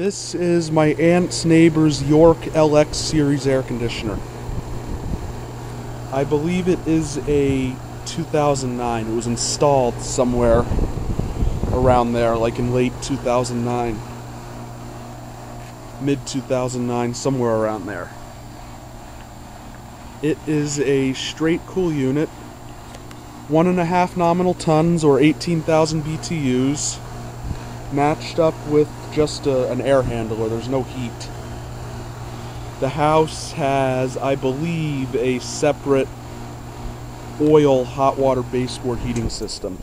This is my aunt's neighbor's York LX series air conditioner. I believe it is a 2009. It was installed somewhere around there, like in late 2009, mid 2009, somewhere around there. It is a straight cool unit, one and a half nominal tons or 18,000 BTUs, matched up with just a, an air handler. There's no heat. The house has, I believe, a separate oil hot water baseboard heating system.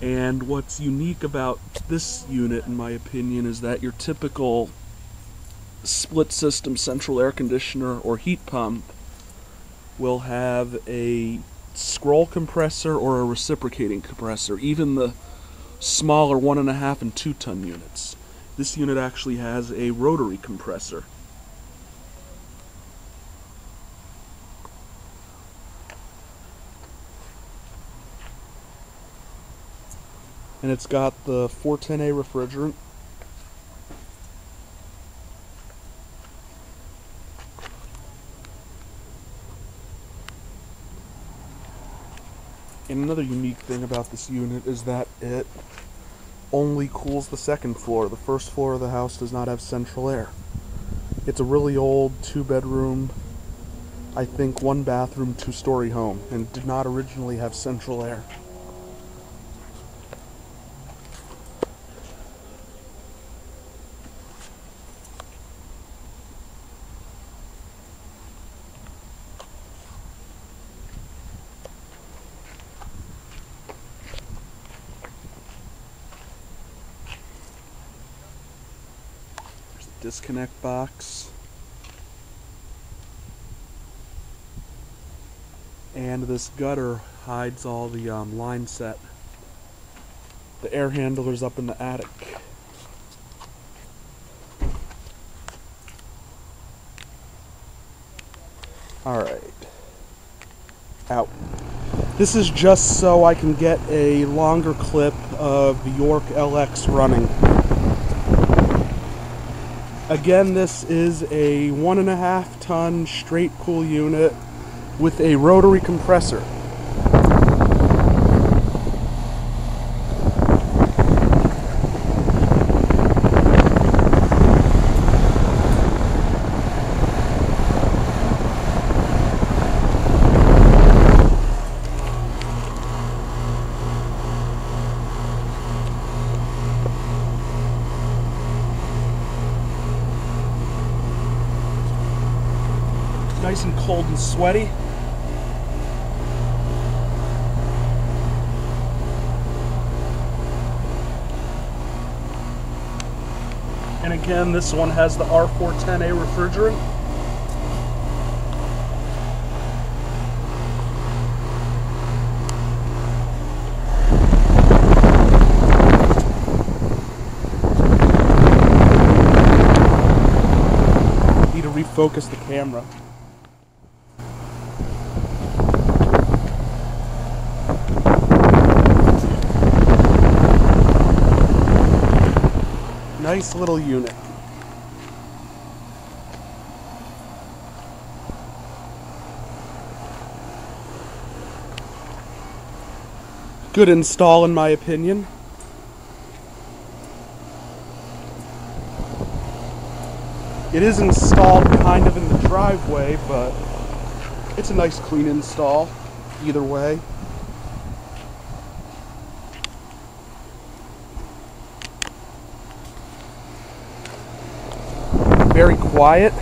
And what's unique about this unit, in my opinion, is that your typical split system central air conditioner or heat pump will have a scroll compressor or a reciprocating compressor, even the smaller one and a half and two ton units. This unit actually has a rotary compressor. And it's got the 410A refrigerant. And another unique thing about this unit is that it only cools the second floor. The first floor of the house does not have central air. It's a really old two bedroom, I think one bathroom, two story home, and did not originally have central air. Disconnect box. And this gutter hides all the um, line set. The air handler's up in the attic. Alright. Out. This is just so I can get a longer clip of the York LX running. Again, this is a one and a half ton straight cool unit with a rotary compressor. Nice and cold and sweaty. And again, this one has the R410A refrigerant. Need to refocus the camera. Nice little unit. Good install, in my opinion. It is installed kind of in the driveway, but it's a nice clean install either way. Very quiet.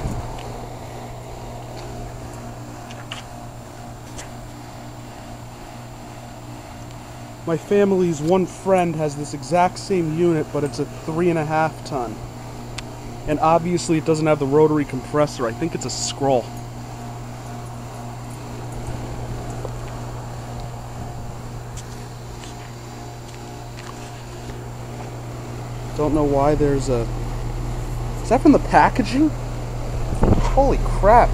My family's one friend has this exact same unit, but it's a three and a half ton. And obviously, it doesn't have the rotary compressor. I think it's a scroll. Don't know why there's a is that from the packaging? Holy crap.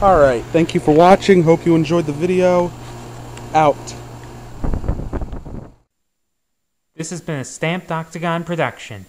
Alright, thank you for watching. Hope you enjoyed the video. Out. This has been a Stamped Octagon production.